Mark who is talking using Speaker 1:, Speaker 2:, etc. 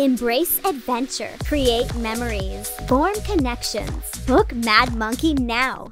Speaker 1: Embrace adventure. Create memories. Form connections. Book Mad Monkey now.